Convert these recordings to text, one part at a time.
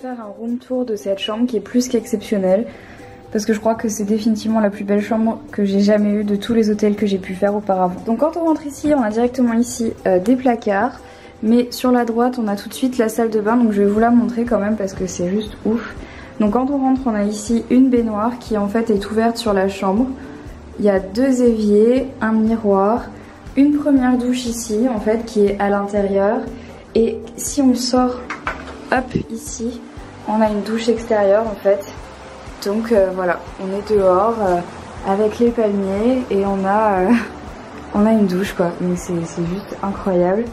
faire un room tour de cette chambre qui est plus qu'exceptionnelle. Parce que je crois que c'est définitivement la plus belle chambre que j'ai jamais eue de tous les hôtels que j'ai pu faire auparavant. Donc quand on rentre ici, on a directement ici euh, des placards. Mais sur la droite, on a tout de suite la salle de bain. Donc je vais vous la montrer quand même parce que c'est juste ouf. Donc quand on rentre, on a ici une baignoire qui en fait est ouverte sur la chambre. Il y a deux éviers, un miroir, une première douche ici en fait qui est à l'intérieur. Et si on sort, hop, ici, on a une douche extérieure en fait. Donc euh, voilà, on est dehors euh, avec les palmiers et on a, euh, une douche quoi. Donc c'est juste incroyable.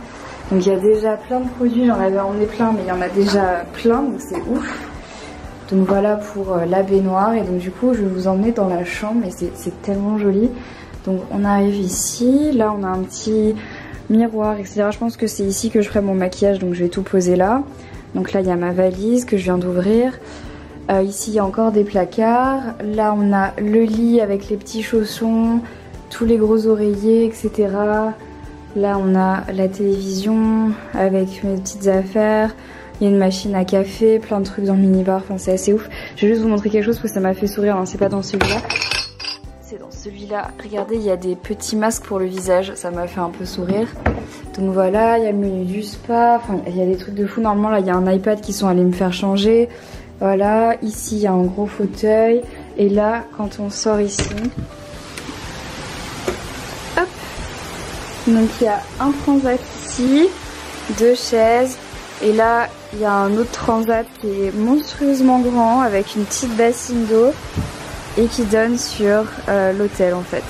Donc il y a déjà plein de produits, j'en avais emmené plein mais il y en a déjà plein donc c'est ouf. Donc voilà pour la baignoire et donc du coup je vais vous emmener dans la chambre et c'est tellement joli. Donc on arrive ici, là on a un petit miroir etc. Je pense que c'est ici que je ferai mon maquillage donc je vais tout poser là. Donc là il y a ma valise que je viens d'ouvrir. Euh, ici il y a encore des placards. Là on a le lit avec les petits chaussons, tous les gros oreillers etc. Là on a la télévision avec mes petites affaires. Il y a une machine à café, plein de trucs dans le minibar, enfin c'est assez ouf. Je vais juste vous montrer quelque chose parce que ça m'a fait sourire, hein. c'est pas dans celui-là. Dans celui-là. Regardez, il y a des petits masques pour le visage, ça m'a fait un peu sourire. Donc voilà, il y a le menu du spa, enfin il y a des trucs de fou. Normalement là il y a un iPad qui sont allés me faire changer. Voilà, ici il y a un gros fauteuil. Et là, quand on sort ici, hop, donc il y a un transat ici, deux chaises. Et là, il y a un autre transat qui est monstrueusement grand avec une petite bassine d'eau et qui donne sur euh, l'hôtel en fait.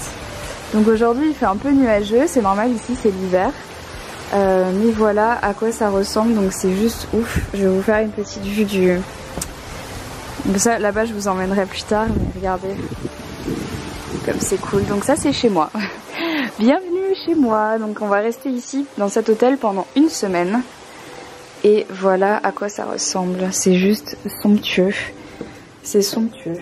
Donc aujourd'hui il fait un peu nuageux, c'est normal ici c'est l'hiver. Euh, mais voilà à quoi ça ressemble, donc c'est juste ouf. Je vais vous faire une petite vue du, donc ça, là-bas, je vous emmènerai plus tard. Mais regardez, comme c'est cool. Donc ça, c'est chez moi. Bienvenue chez moi. Donc on va rester ici, dans cet hôtel, pendant une semaine. Et voilà à quoi ça ressemble. C'est juste somptueux. C'est somptueux.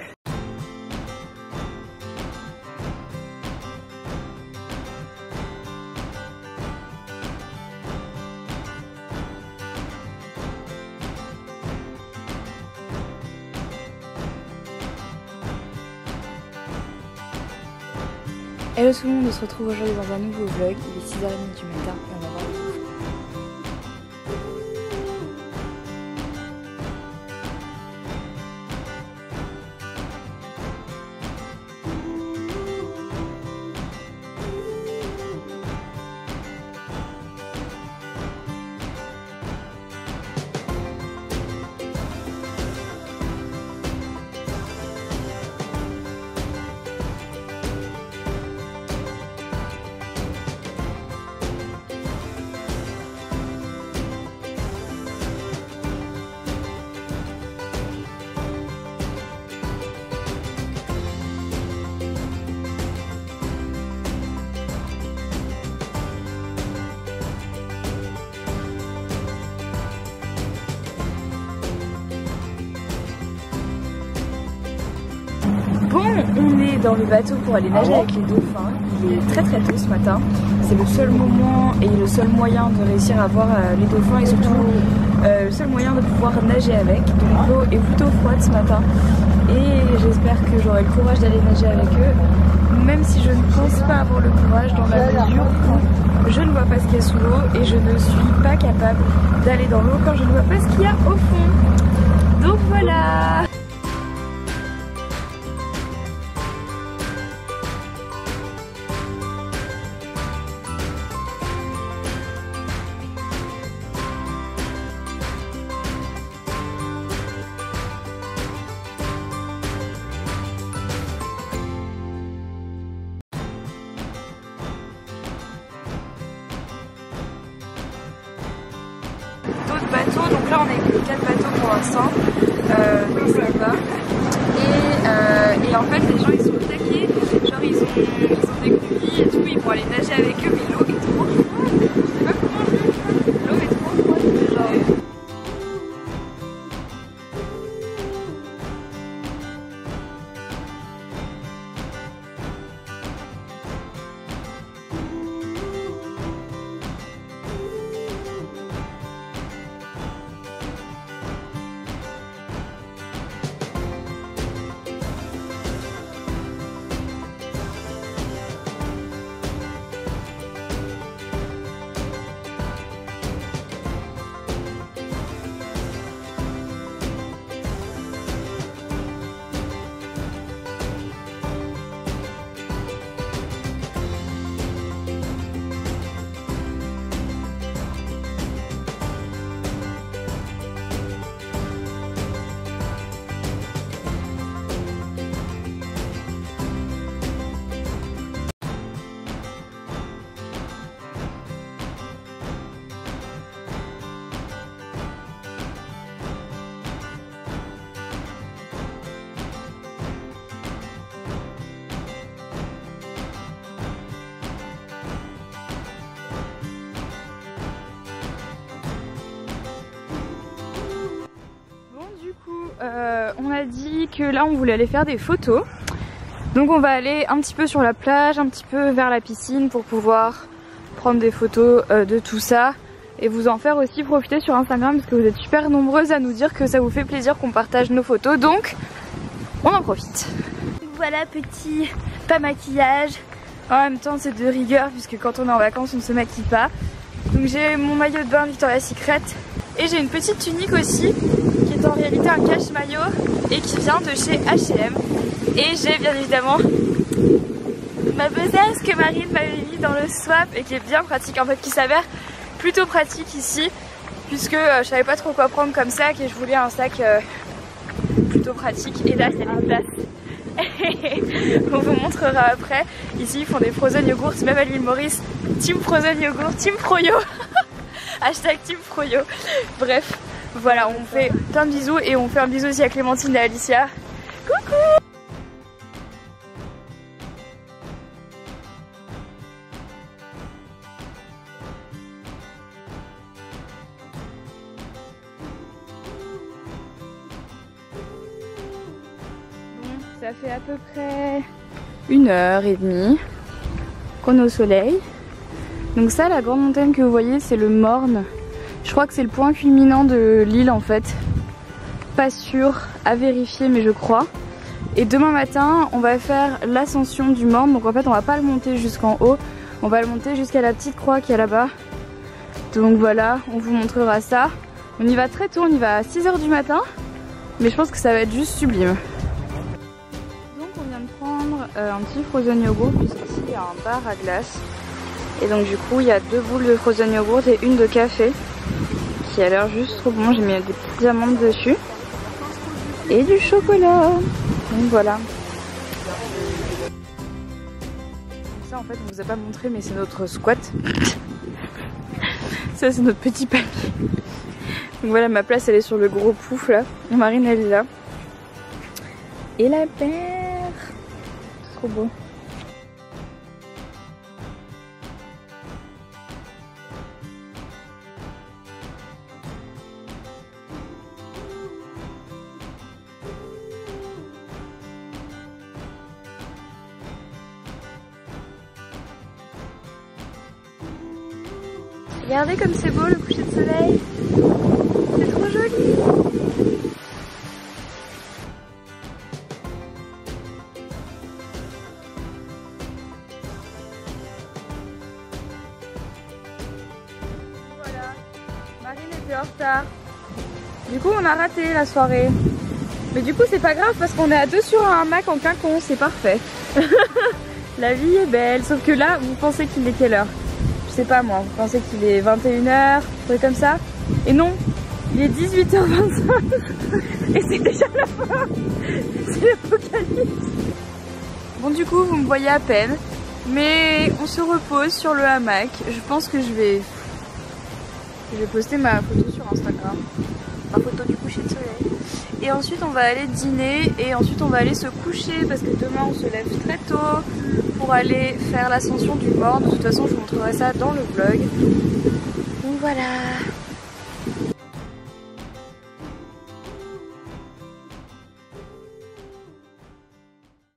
Hello tout le monde, on se retrouve aujourd'hui dans un nouveau vlog. Il est 6h30 du matin et on va voir dans le bateau pour aller nager avec les dauphins. Il est très très tôt ce matin. C'est le seul moment et le seul moyen de réussir à voir euh, les dauphins et surtout euh, le seul moyen de pouvoir nager avec. Donc l'eau est plutôt froide ce matin et j'espère que j'aurai le courage d'aller nager avec eux. Même si je ne pense pas avoir le courage dans la mesure où je ne vois pas ce qu'il y a sous l'eau et je ne suis pas capable d'aller dans l'eau quand je ne vois pas ce qu'il y a au fond. Donc voilà Donc là, on a eu 4 bateaux pour l'instant. Euh, donc ça va. Et, euh, et, en fait, les gens ils sont taqués. Genre, ils ont, ils ont des et tout. Ils vont aller nager avec eux. Mais l'eau est trop euh, on a dit que là on voulait aller faire des photos. Donc on va aller un petit peu sur la plage, un petit peu vers la piscine pour pouvoir prendre des photos euh, de tout ça et vous en faire aussi profiter sur Instagram parce que vous êtes super nombreuses à nous dire que ça vous fait plaisir qu'on partage nos photos donc on en profite. Voilà petit pas maquillage, en même temps c'est de rigueur puisque quand on est en vacances on ne se maquille pas. Donc j'ai mon maillot de bain Victoria's Secret et j'ai une petite tunique aussi en réalité un cache maillot et qui vient de chez H&M. Et j'ai bien évidemment ma besace que Marine m'avait mis dans le swap et qui est bien pratique. En fait qui s'avère plutôt pratique ici puisque euh, je savais pas trop quoi prendre comme sac et je voulais un sac euh, plutôt pratique. Et là c'est une place on vous montrera après. Ici ils font des frozen yogurts même à l'île Maurice team frozen yogurt team froyo. Hashtag team froyo. Bref voilà on fait plein de bisous et on fait un bisou aussi à Clémentine et à Alicia coucou Ça fait à peu près une heure et demie qu'on est au soleil. Donc ça, la grande montagne que vous voyez, c'est le Morne. Je crois que c'est le point culminant de l'île en fait. Pas sûr à vérifier, mais je crois. Et demain matin, on va faire l'ascension du Morne. Donc en fait, on va pas le monter jusqu'en haut. On va le monter jusqu'à la petite croix qui est là-bas. Donc voilà, on vous montrera ça. On y va très tôt, on y va à 6h du matin. Mais je pense que ça va être juste sublime. Euh, un petit frozen yogurt puisqu'ici il y a un bar à glace. Et donc du coup il y a deux boules de frozen yogurt et une de café qui a l'air juste trop bon. J'ai mis des petites amandes dessus. Et du chocolat. Donc voilà. ça en fait on vous a pas montré mais c'est notre squat. ça c'est notre petit panier. Donc voilà ma place elle est sur le gros pouf là. Marine elle est là. Et la paix trop beau. Regardez comme c'est beau le coucher de soleil. C'est trop joli. en retard. Du coup, on a raté la soirée. Mais du coup, c'est pas grave parce qu'on est à deux sur un hamac en quinconce, c'est parfait. la vie est belle, sauf que là, vous pensez qu'il est quelle heure? Je sais pas moi, vous pensez qu'il est 21h, truc comme ça Et non, il est 18h25 et c'est déjà la fin. C'est l'apocalypse. Bon, du coup, vous me voyez à peine, mais on se repose sur le hamac. Je pense que je vais je vais poster ma photo sur Instagram. Ma photo du coucher de soleil. Et ensuite on va aller dîner et ensuite on va aller se coucher parce que demain on se lève très tôt pour aller faire l'ascension du bord. De toute façon je montrerai ça dans le vlog. Donc voilà.